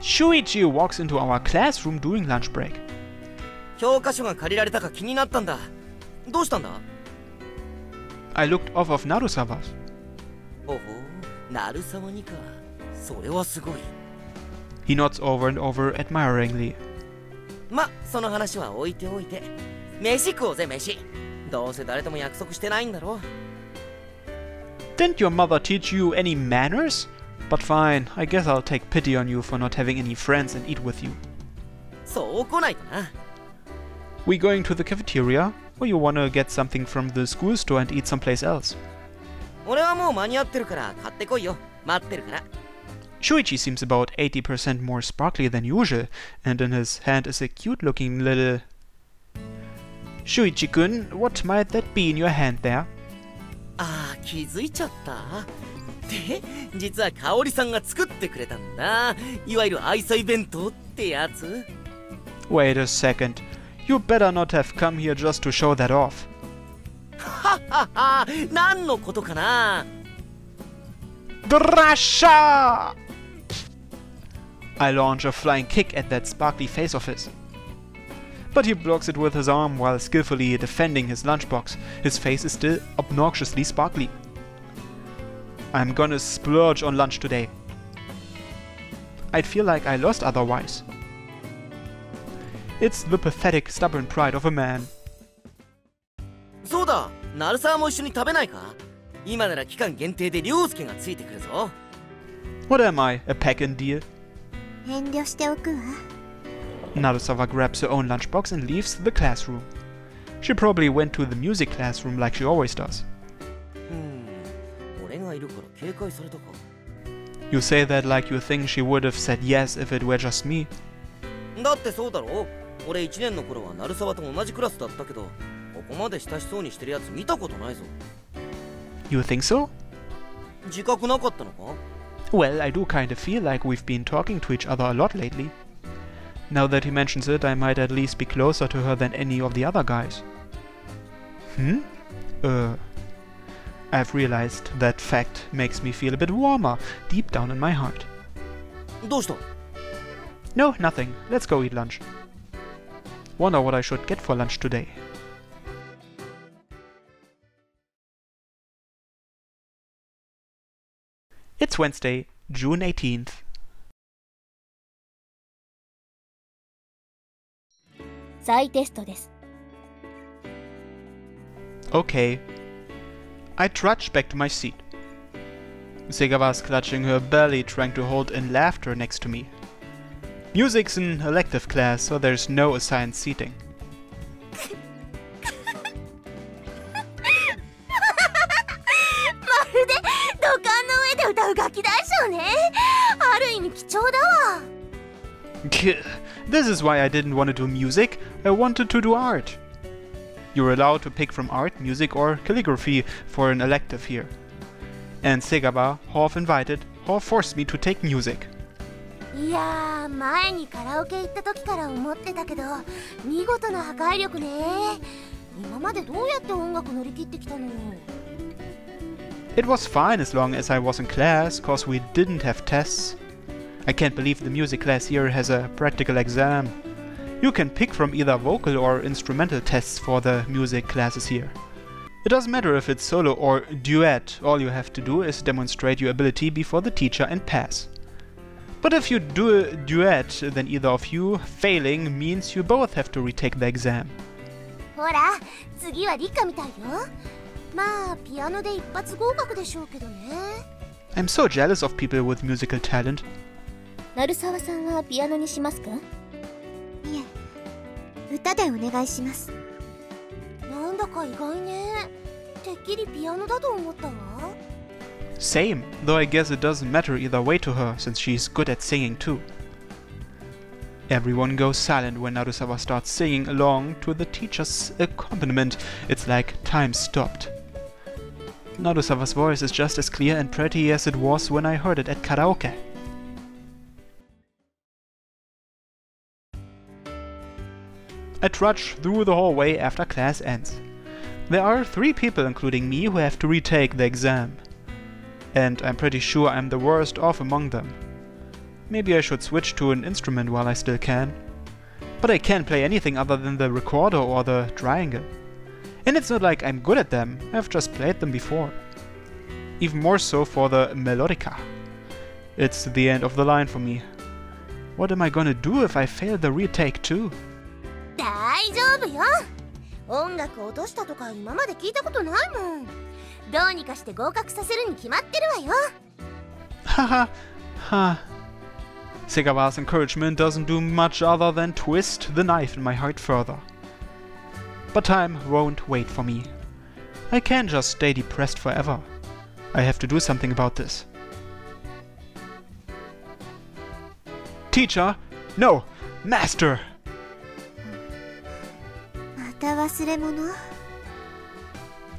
Shuichi walks into our classroom during lunch break. 教科書が借りられたか気になったんだどうしたんだ I looked off of Narusawa's. ほほう鳴沢にかそれはすごい He nods over and over admiringly. まその話は置いておいて飯食おうぜ飯どうせ誰とも約束してないんだろ Didn't your mother teach you any manners? But fine, I guess I'll take pity on you for not having any friends and eat with you. そう来ないとな We going to the cafeteria? Or you wanna get something from the school store and eat someplace else? 俺はもう間に合ってるから買ってこいよ待ってるから Shuichi seems about 80% more sparkly than usual, and in his hand is a cute looking little. Shuichi-kun, what might that be in your hand there? ああ気づいちゃった で実は香織さんが作ってくれたんだいわゆる愛妻弁当ってやつ Wait a second. You better not have come here just to show that off. ははは何のことかな Drasha! I launch a flying kick at that sparkly face of his. But he blocks it with his arm while skillfully defending his lunchbox. His face is still obnoxiously sparkly. I'm gonna splurge on lunch today. I'd feel like I lost otherwise. It's the pathetic, stubborn pride of a man. そうだ鳴沢も一緒に食べないか今なら期間限定で涼介がついてくるぞ What am I, a pack-in deal? 遠慮しておくわ Narusawa grabs her own lunchbox and leaves the classroom. She probably went to the music classroom like she always does. You say that like you think she would have said yes if it were just me. だってそうだろ俺1年の頃は鳴沢と同じクラスだったけどここまで親しそうにしてるやつ見たことないぞ You think so? 自覚なかったのか Well, I do kind of feel like we've been talking to each other a lot lately. Now that he mentions it, I might at least be closer to her than any of the other guys. Hmm? Uh. I've realized that fact makes me feel a bit warmer deep down in my heart. Dosto. No, nothing. Let's go eat lunch. Wonder what I should get for lunch today. It's Wednesday, June 18th. Okay, I trudged back to my seat. Sega was clutching her belly, trying to hold in laughter next to me. Music's an elective class, so there's no assigned seating. this is why I didn't want to do music, I wanted to do art. You're allowed to pick from art, music or calligraphy for an elective here. And Segawa, half invited, half forced me to take music. いやー前にカラオケ行った時から思ってたけど見事な破壊力ね今までどうやって音楽乗り切ってきたのよ It was fine as long as I was in class, cause we didn't have tests. I can't believe the music class here has a practical exam. You can pick from either vocal or instrumental tests for the music classes here. It doesn't matter if it's solo or duet, all you have to do is demonstrate your ability before the teacher and pass. But if you do a duet, then either of you failing means you both have to retake the exam. ほら次は理科みたいよまあピアノで一発合格でしょうけどね I'm so jealous of people with musical talent. 鳴沢さんはピアノにしますかいえ 歌でお願いしますなんだか意外ねてっきりピアノだと思ったわ Same, though I guess it doesn't matter either way to her, since she's good at singing too. Everyone goes silent when Narusawa starts singing along to the teacher's accompaniment. It's like time stopped. Narusawa's voice is just as clear and pretty as it was when I heard it at karaoke. I trudge through the hallway after class ends. There are three people, including me, who have to retake the exam and I'm pretty sure I'm the worst off among them. Maybe I should switch to an instrument while I still can. But I can't play anything other than the recorder or the triangle. And it's not like I'm good at them, I've just played them before. Even more so for the melodica. It's the end of the line for me. What am I gonna do if I fail the retake too? 大丈夫よ音楽落としたとか今まで聞いたことないもんどうにかして合格させるに決まってるわよ Haha, ha. Segawa's encouragement doesn't do much other than twist the knife in my heart further. But time won't wait for me. I can't just stay depressed forever. I have to do something about this. Teacher! No! Master! また忘れ物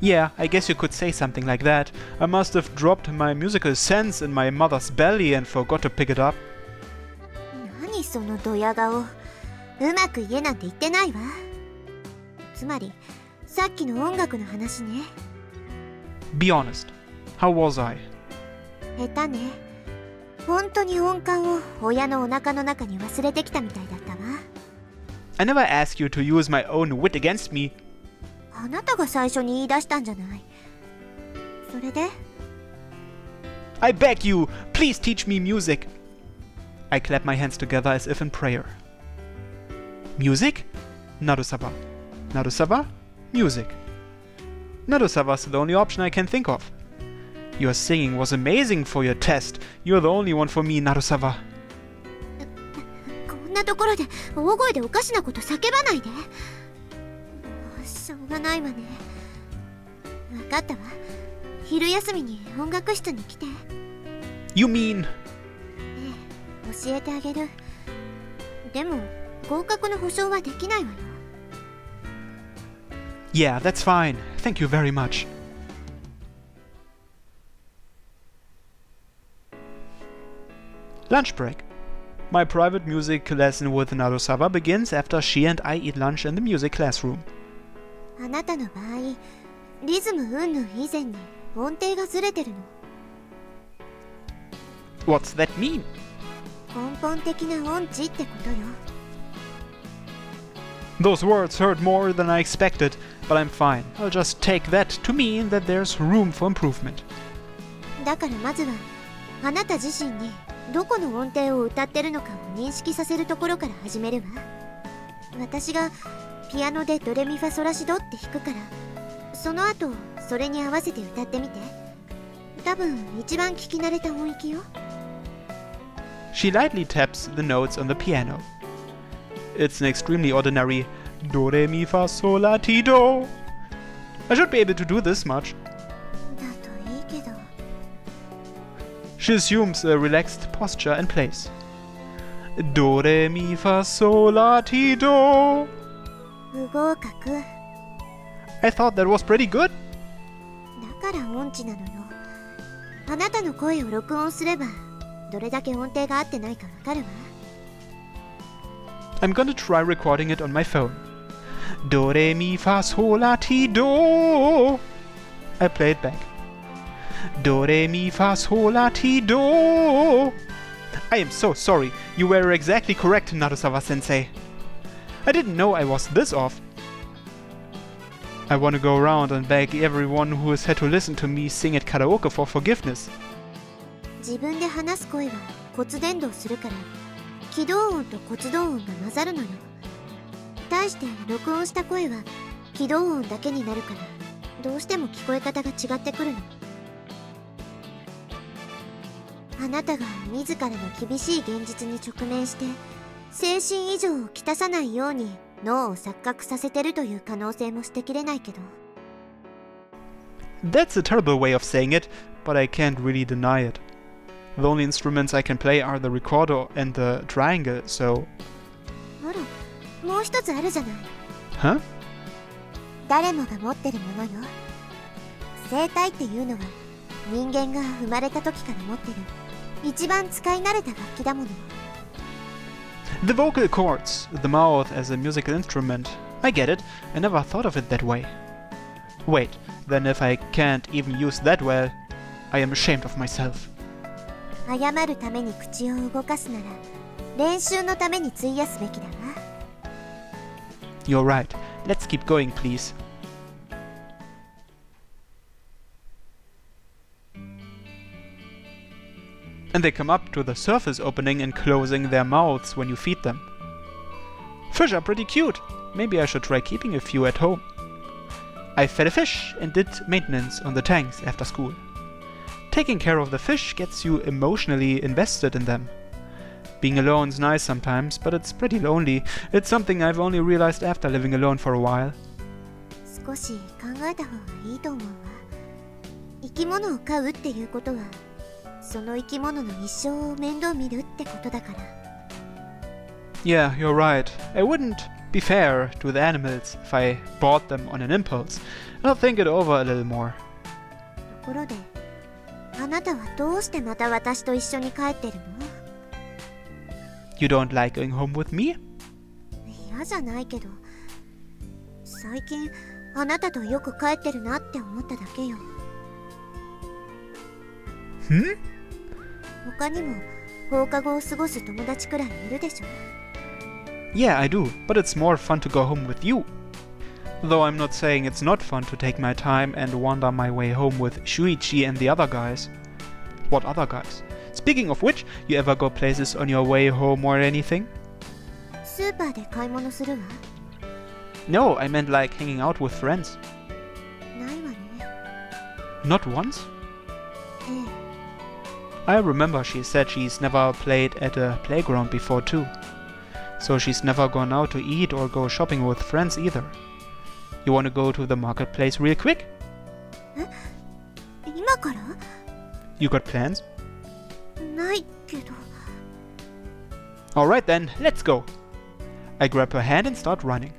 Yeah, I guess you could say something like that. I must have dropped my musical sense in my mother's belly and forgot to pick it up. 何そのドヤ顔うまく言えなんて言ってないわつまりさっきの音楽の話ね Be honest. How was I? 下手ね本当に音感を親のお腹の中に忘れてきたみたいだったわ I never asked you to use my own wit against me. I beg you, please teach me music. I clap my hands together as if in prayer. Music? Narusawa, Narusawa, Music. Narusawa's the only option I can think of. Your singing was amazing for your test. You're the only one for me, Narusawa. なところで大声でおかしなこと叫ばないで。しょうがないわね。分かったわ。昼休みに音楽室に来て。You mean? 教えてあげる。でも合格の保証はできないわよ。Yeah, that's fine. Thank you very much. Lunch break. My private music lesson with Narusawa begins after she and I eat lunch in the music classroom. あなたの場合リズム云々以前に音程がずれてるの What's that mean? 根本的な音痴ってことよ Those words hurt more than I expected, but I'm fine. I'll just take that to mean that there's room for improvement. だからまずはあなた自身に どこの音程を歌ってるのかを認識させるところから始めるわ私がピアノでドレミファソラシドって弾くからその後それに合わせて歌ってみて多分一番聞き慣れた音域よ She lightly taps the notes on the piano. It's an extremely ordinary do re mi fa sol la ti do. I should be able to do this much. She assumes a relaxed posture and plays. Do re mi fa sol la ti do. 不合格 I thought that was pretty good. だから音痴なのよあなたの声を録音すればどれだけ音程が合ってないかわかるわ I'm gonna try recording it on my phone. Do re mi fa sol la ti do. I play it back. Do re mi fa sol la ti do. I am so sorry. You were exactly correct, Narusawa sensei. I didn't know I was this off. I want to go around and beg everyone who has had to listen to me sing at karaoke for forgiveness. 自分で話す声は骨伝導するから起動音と骨動音が混ざるのよ対して録音した声は起動音だけになるからどうしても聞こえ方が違ってくるの あなたが自らの厳しい現実に直面して精神異常をきたさないように脳を錯覚させてるという可能性も捨てきれないけど That's a terrible way of saying it, but I can't really deny it. The only instruments I can play are the recorder and the triangle, so. ほらもう一つあるじゃない Huh? 誰もが持ってるものよ生体っていうのは人間が生まれた時から持ってる 一番使い慣れた楽器だもの The vocal cords, the mouth as a musical instrument. I get it, I never thought of it that way. Wait, then if I can't even use that well, I am ashamed of myself. 謝るために口を動かすなら練習のために費やすべきだわ You're right. Let's keep going, please. And they come up to the surface opening and closing their mouths when you feed them. Fish are pretty cute. Maybe I should try keeping a few at home. I fed a fish and did maintenance on the tanks after school. Taking care of the fish gets you emotionally invested in them. Being alone's nice sometimes, but it's pretty lonely. It's something I've only realized after living alone for a while. 少し考えた方がいいと思うわ生き物を飼うっていうことは その生き物の一生を面倒見るってことだから Yeah, you're right. I wouldn't be fair to the animals if I bought them on an impulse. I'll think it over a little more. ところであなたはどうしてまた私と一緒に帰ってるの You don't like going home with me? 嫌じゃないけど最近あなたとよく帰ってるなって思っただけよ Hmm? 他にも放課後を過ごす友達くらいいるでしょ Yeah, I do, but it's more fun to go home with you. Though I'm not saying it's not fun to take my time and wander my way home with Shuichi and the other guys. What other guys? Speaking of which, you ever go places on your way home or anything? スーパーで買い物するわ No, I meant like hanging out with friends. ないわね Not once? I remember she said she's never played at a playground before too. So she's never gone out to eat or go shopping with friends either. You wanna go to the marketplace real quick? You got plans? Alright then, let's go! I grab her hand and start running.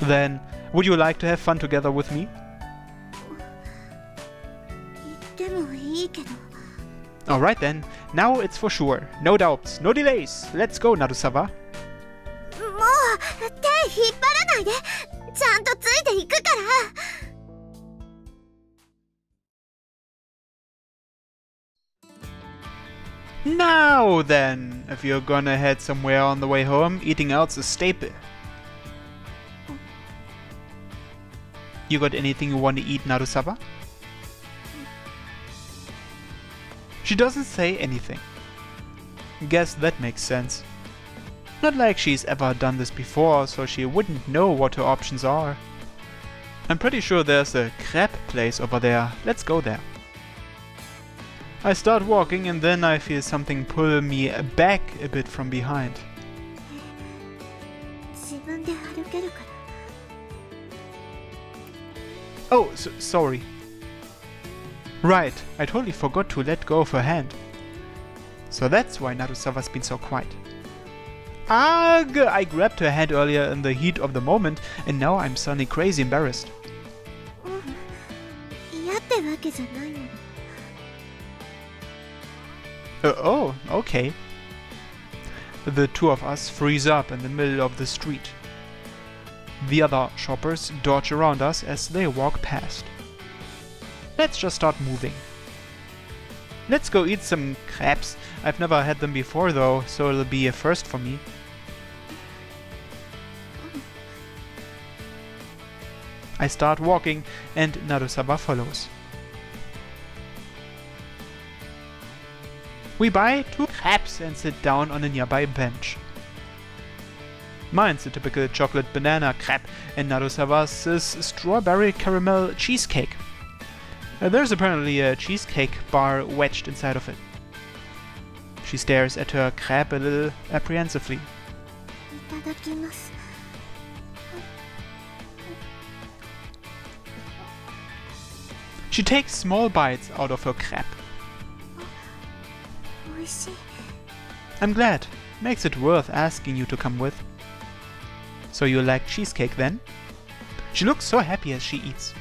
Then, would you like to have fun together with me? Alright then, now it's for sure. No doubts, no delays. Let's go, Narusawa. もう手引っ張らないでちゃんとついていくから Now then, if you're gonna head somewhere on the way home, eating out's a staple. You got anything you want to eat, Narusawa? She doesn't say anything. Guess that makes sense. Not like she's ever done this before, so she wouldn't know what her options are. I'm pretty sure there's a crepe place over there. Let's go there. I start walking and then I feel something pull me back a bit from behind. Oh, so sorry. Right, I totally forgot to let go of her hand. So that's why Narusawa's been so quiet. Ugh, I grabbed her hand earlier in the heat of the moment and now I'm suddenly crazy embarrassed. Uh, oh, okay. The two of us freeze up in the middle of the street. The other shoppers dodge around us as they walk past. Let's just start moving. Let's go eat some crabs. I've never had them before though, so it'll be a first for me. I start walking and Narusawa follows. We buy two crabs and sit down on a nearby bench. Mine's a typical chocolate banana crab, and Narusawa's is strawberry caramel cheesecake. And there's apparently a cheesecake bar wedged inside of it. She stares at her crepe a little apprehensively. She takes small bites out of her crepe. I'm glad. Makes it worth asking you to come with. So you like cheesecake then? She looks so happy as she eats.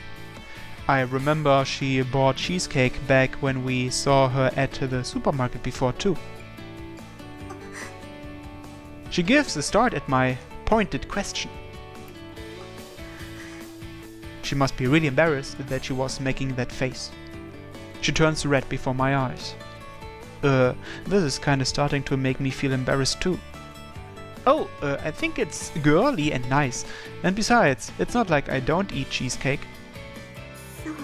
I remember she bought cheesecake back when we saw her at the supermarket before too. She gives a start at my pointed question. She must be really embarrassed that she was making that face. She turns red before my eyes. Uh, this is kinda starting to make me feel embarrassed too. Oh, uh, I think it's girly and nice. And besides, it's not like I don't eat cheesecake. そう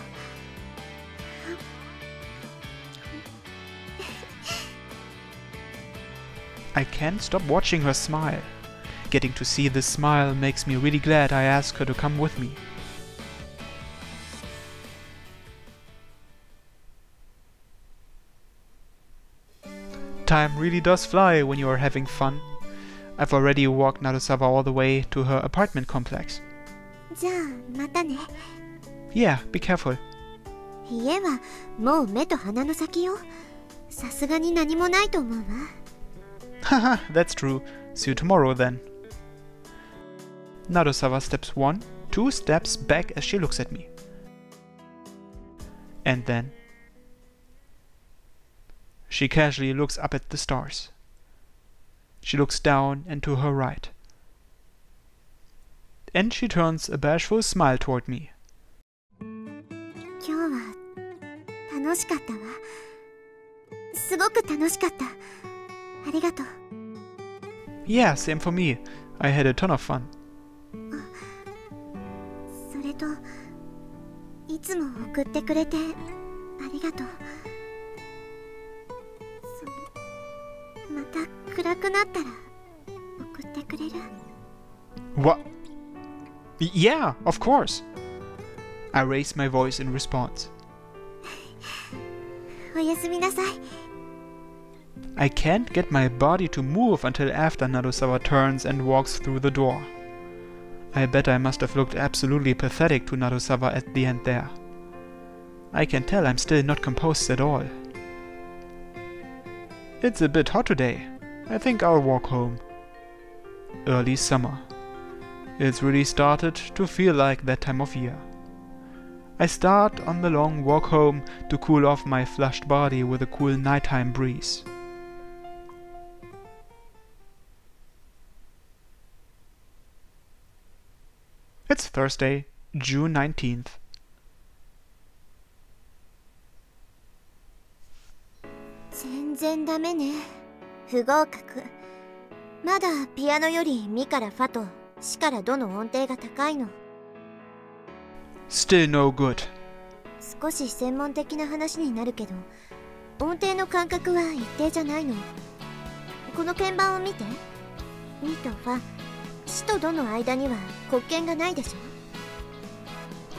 I can't stop watching her smile. Getting to see this smile makes me really glad I asked her to come with me. Time really does fly when you are having fun. I've already walked Narusawa all the way to her apartment complex. じゃあまたね yeah, be careful. 家はもう目と鼻の先よ。さすがに何もないと思うわ。Haha, that's true. See you tomorrow then. Narusawa steps one, two steps back as she looks at me. And then. She casually looks up at the stars. She looks down and to her right. And she turns a bashful smile toward me. 楽しかったわすごく楽しかったありがとう Yeah, same for me. I had a ton of fun. それといつも送ってくれてありがとうそまた暗くなったら送ってくれる What? Y- Yeah, of course. I raise my voice in response. I can't get my body to move until after Narusawa turns and walks through the door. I bet I must have looked absolutely pathetic to Narusawa at the end there. I can tell I'm still not composed at all. It's a bit hot today. I think I'll walk home. Early summer. It's really started to feel like that time of year. I start on the long walk home to cool off my flushed body with a cool nighttime breeze. It's Thursday, June 19th. 全然ダメね不合格まだピアノよりミからファとシからドの音程が高いの Still no good. 少し専門的な話になるけど音程の感覚は一定じゃないのこの鍵盤を見てミとファシとドの間には黒鍵がないでしょ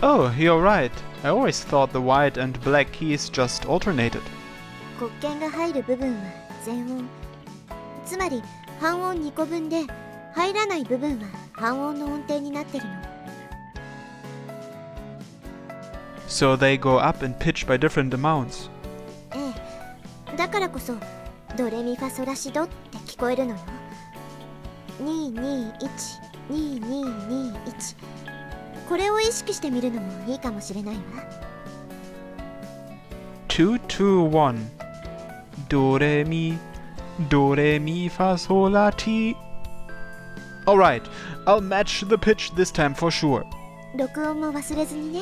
Oh, you're right. I always thought the white and black keys just alternated. 黒鍵が入る部分は全音つまり半音2個分で入らない部分は半音の音程になってるの So they go up in pitch by different amounts. ええだからこそドレミファソラシドって聞こえるのよ22122221これを意識してみるのもいいかもしれないわ 221. Do re mi. Do re mi fa sol la ti. Alright, I'll match the pitch this time for sure. 録音も忘れずにね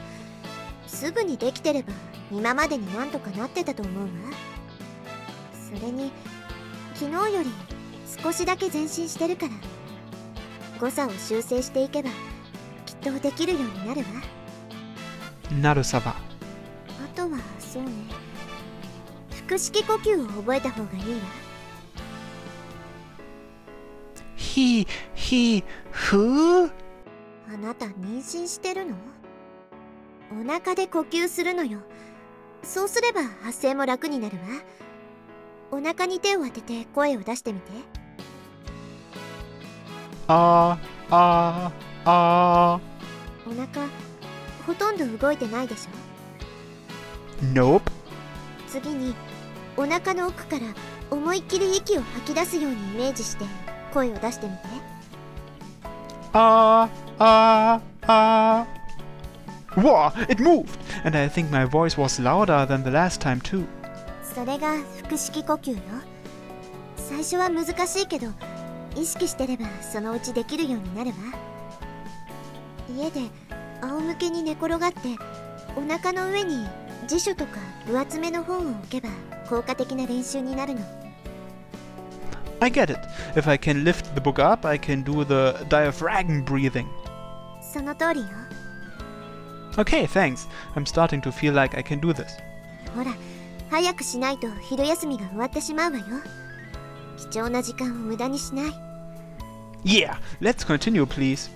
すぐにできてれば今までになんとかなってたと思うわ。それに昨日より少しだけ前進してるから誤差を修正していけばきっとできるようになるわ。Narusawa. あとはそうね。腹式呼吸を覚えた方がいいわ。He, he, who? あなた妊娠してるの？お腹で呼吸するのよそうすれば発声も楽になるわお腹に手を当てて声を出してみて Ah, ah, ah. お腹ほとんど動いてないでしょ？Nope. 次にお腹の奥から思いっきり息を吐き出すようにイメージして声を出してみて Ah, ah, ah. Whoa, it moved! And I think my voice was louder than the last time too. それが腹式呼吸よ最初は難しいけど意識してればそのうちできるようになるわ家で仰向けに寝転がってお腹の上に辞書とか分厚めの本を置けば効果的な練習になるの I get it. If I can lift the book up, I can do the diaphragm breathing. その通りよ Okay, thanks. I'm starting to feel like I can do this. ほら早くしないと昼休みが終わってしまうわよ貴重な時間を無駄にしない Yeah, let's continue, please.